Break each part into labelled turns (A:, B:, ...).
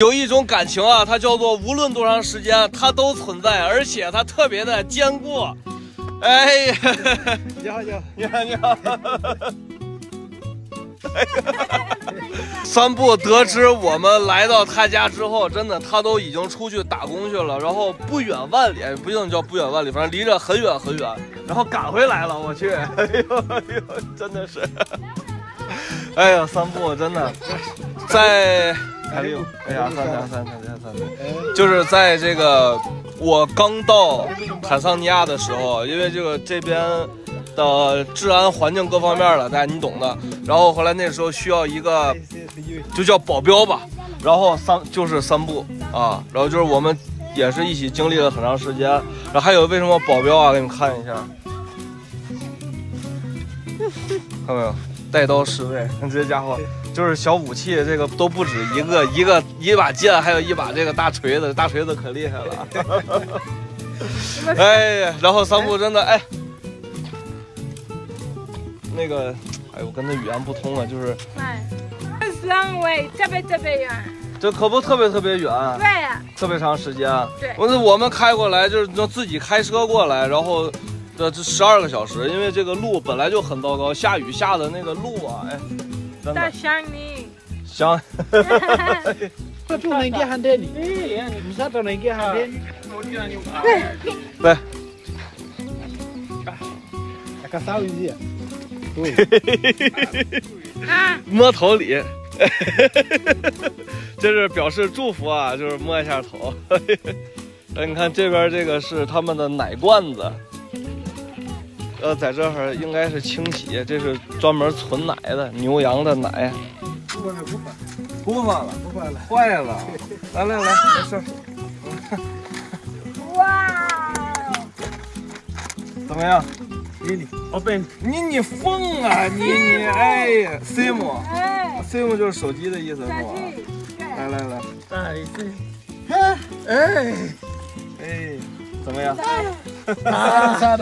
A: 有一种感情啊，它叫做无论多长时间，它都存在，而且它特别的坚固。哎呀，
B: 你好，你好，
A: 你好，你好。三步得知我们来到他家之后，真的他都已经出去打工去了，然后不远万里，不一定叫不远万里，反正离着很远很远，然后赶回来了。我去，哎 呦哎呦，真的是，哎呀，三步真的在。哎呦，哎呀，三三三三三三，就是在这个我刚到坦桑尼亚的时候，因为这个这边的治安环境各方面的，大家你懂的。然后后来那时候需要一个，就叫保镖吧。然后三就是三步啊，然后就是我们也是一起经历了很长时间。然后还有为什么保镖啊？给你们看一下，看到没有？带刀侍卫，看 这家伙。就是小武器，这个都不止一个，一个一把剑，还有一把这个大锤子，大锤子可厉害了。哎呀，然后三步真的哎，那个哎，我跟他语言不通了，就是。
C: Long way，特别特别远。
A: 这可不特别特别远。
C: 对呀。
A: 特别长时间。
C: 对。
A: 我我们开过来就是就自己开车过来，然后这这十二个小时，因为这个路本来就很糟糕，下雨下的那个路啊，哎。
C: 大想你，
A: 想。
B: 我住那个饭店里，你啥住那个饭店？
A: 对。
B: 那个啥位置？
A: 对。摸头礼，这是表示祝福啊，就是摸一下头。哎，你看这边这个是他们的奶罐子。呃，在这儿应该是清洗，这是专门存奶的牛羊的奶。
B: 不换了，不换，
A: 不换了，
B: 不换了，
A: 坏了。来来来，没事。哇！怎么样？
B: 妮妮，我背
A: 妮妮疯啊！你你，哎呀，sim，sim 就是手机的意思是吧？来来来，
B: 哎，哎，哎，
A: 哎，怎么样？
B: 啊！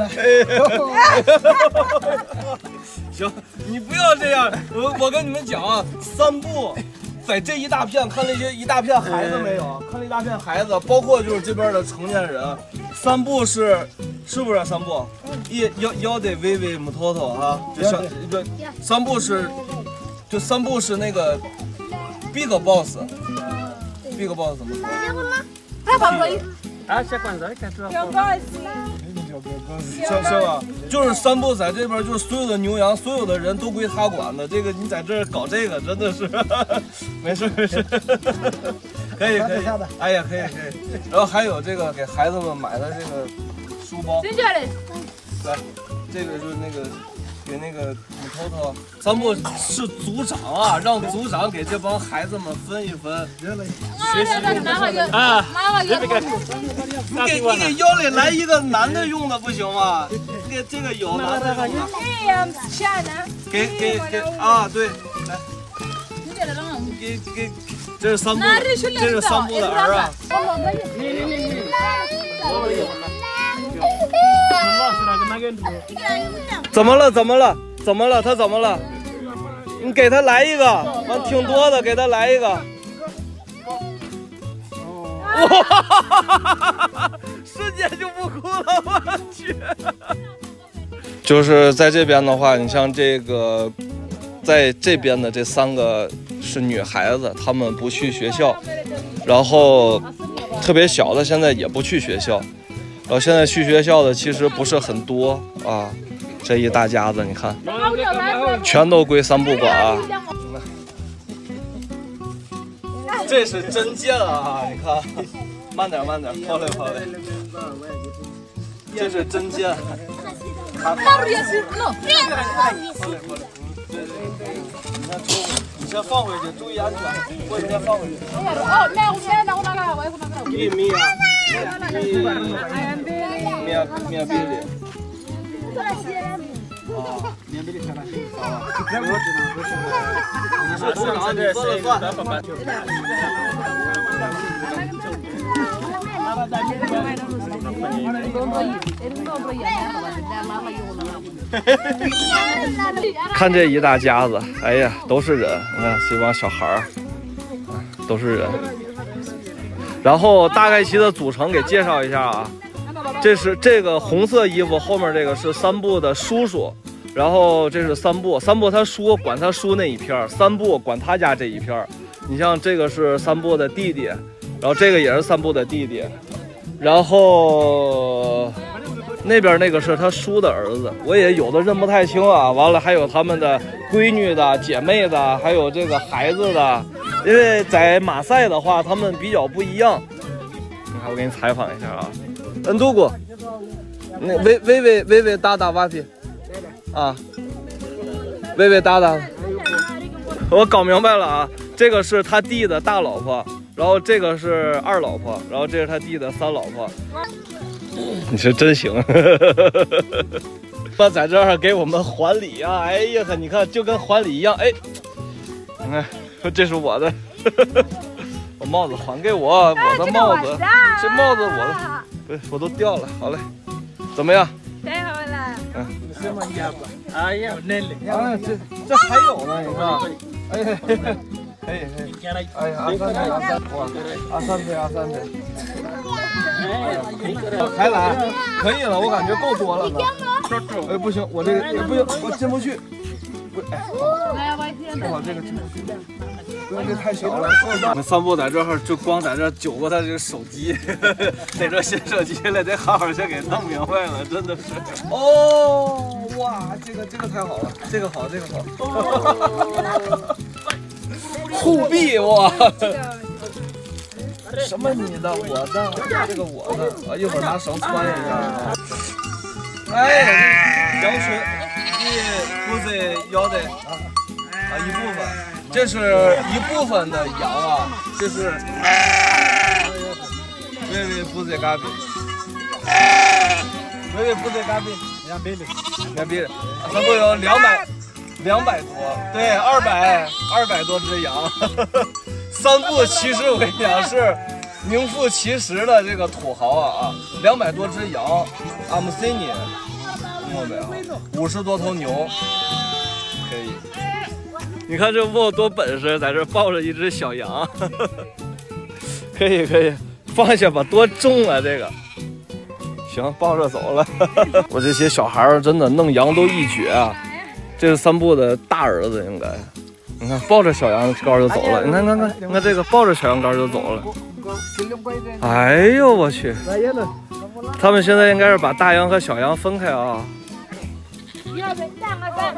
A: 行，你不要这样。我我跟你们讲啊，三步，在这一大片看那些一大片孩子没有？看那一大片孩子，包括就是这边的成年人。三步是是不是三步？一腰腰得微微木头头哈，就像一个三步是，就三步是那个 big boss，big boss 怎么说？
B: 啊，小罐子，看这。
A: 是是吧？就是三步在这边，就是所有的牛羊，所有的人都归他管的。这个你在这儿搞这个，真的是，没事没事，可以可以。哎呀，可以可以。然后还有这个给孩子们买的这个书包。
C: 真假的？
A: 来，这个就是那个。给那个母偷偷，三木是组长啊，让组长给这帮孩子们分一分学习。啊，你给你给腰里来一个男的用的不行吗？给这个有男的吗？给给给啊，对，来。给给，这是三步，这是三步的儿啊。怎么了？怎么了？怎么了？他怎么了？你给他来一个，完挺多的，给他来一个。哇哈哈哈哈！瞬间就不哭了，我去。就是在这边的话，你像这个，在这边的这三个是女孩子，她们不去学校，然后特别小的现在也不去学校。然后现在去学校的其实不是很多啊，这一大家子，你看，全都归三不管啊。这是真剑啊！你看，慢点慢点，跑嘞跑嘞。这是真剑。你先放回去，注意安全。我先放回去。给米看这一大家子，哎呀，都是人，你看这帮小孩儿，都是人。然后大概其的组成给介绍一下啊，这是这个红色衣服后面这个是三步的叔叔，然后这是三步，三步他叔管他叔那一片，三步管他家这一片。你像这个是三步的弟弟，然后这个也是三步的弟弟，然后那边那个是他叔的儿子，我也有的认不太清啊。完了还有他们的闺女的、姐妹的，还有这个孩子的。因为在马赛的话，他们比较不一样。你看，我给你采访一下啊，恩都古，那微微微微微大大瓦皮啊，微微大大，我搞明白了啊，这个是他弟的大老婆，然后这个是二老婆，然后这是他弟的三老婆。你是真行，他在这儿给我们还礼啊！哎呀呵，你看就跟还礼一样，哎，你看。这是我的，把帽子还给我，我的帽子，这帽子我的，对，我都掉了。好嘞，怎么样？
C: 太好了。嗯。
B: 哎呀，那里，
A: 啊，这这还有呢，你看，哎呀，哎呀，哎呀，阿三腿，阿三，哇，阿三腿，阿三腿，还来？可以了，我感觉够多了呢。哎，不行，我这个也不行，我进不去。哎，正好这个太小了。我们三步在这儿就光在这揪过他这个手机，逮着新手机了，得好好先给弄明白了，真的是。哦，哇，这个这个太好了，这个好，这个好。护臂哇！什么你的我的，这个我的，啊，一会儿拿绳穿一下。哎，羊水，你不是要的啊一部分。这是一部分的羊啊，这是微微不在嘎比，微微不在嘎比，两百的，两百的，差不多有两百，两百多，对，二百二百多只羊，三步其实我跟你讲是名副其实的这个土豪啊啊，两百多只羊，阿姆森尼，看到没有？五十多头牛。可以你看这沃多本事，在这抱着一只小羊，可以可以放下吧，多重啊这个！行，抱着走了。我这些小孩儿真的弄羊都一绝啊！这是三步的大儿子应该，你看抱着小羊羔就走了。你看看看，你看这个抱着小羊羔就走了。哎呦我去！他们现在应该是把大羊和小羊分开啊。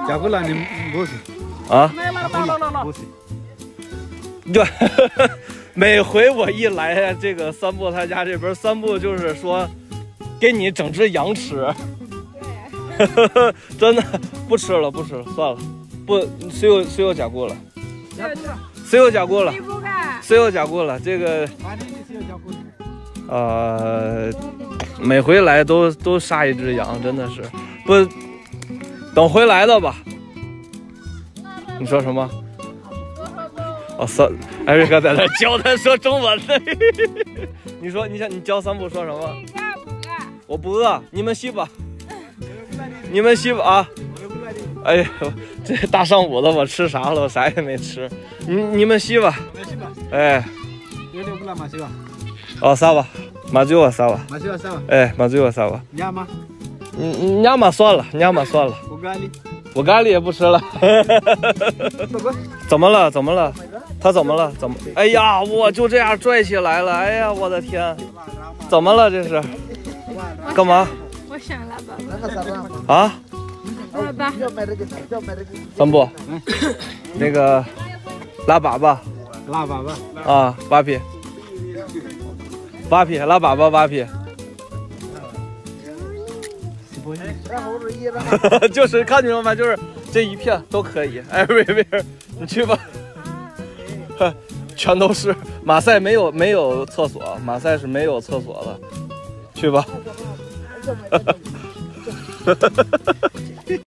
B: 加过来你不是。
A: 啊！对，每回我一来这个三步他家这边，三步就是说给你整只羊吃，真的不吃了，不吃了，算了，不，谁有谁有加固了？谁有加固了？谁有加固了？这个，呃，每回来都都杀一只羊，真的是不等回来的吧。你说什么？哦，三艾瑞克在那教他说中文呢。你说，你想你教三步说什么？我不饿，你们吸吧。你们吸吧啊！哎呀，这大上午的我吃啥了？我啥也没吃。你你们吸吧。哎。哦，撒吧？马酒啊，啥吧？
B: 马酒啊，啥吧？
A: 哎，马酒啊，啥吧？
B: 娘吗？
A: 嗯，娘嘛算了，娘嘛算了。
B: 我咖喱。
A: 我咖喱也不吃了，怎么了？怎么了？他怎么了？怎么？哎呀，我就这样拽起来了！哎呀，我的天，怎么了？这是干嘛？
C: 我想了，爸爸。
A: 啊？
C: 爸爸。
A: 三步，那个拉粑粑。
B: 拉粑粑。
A: 啊，八匹。八匹，拉粑粑八匹。就是看见了吗？就是这一片都可以，everywhere，你去吧。全都是马赛没有没有厕所，马赛是没有厕所的，去吧。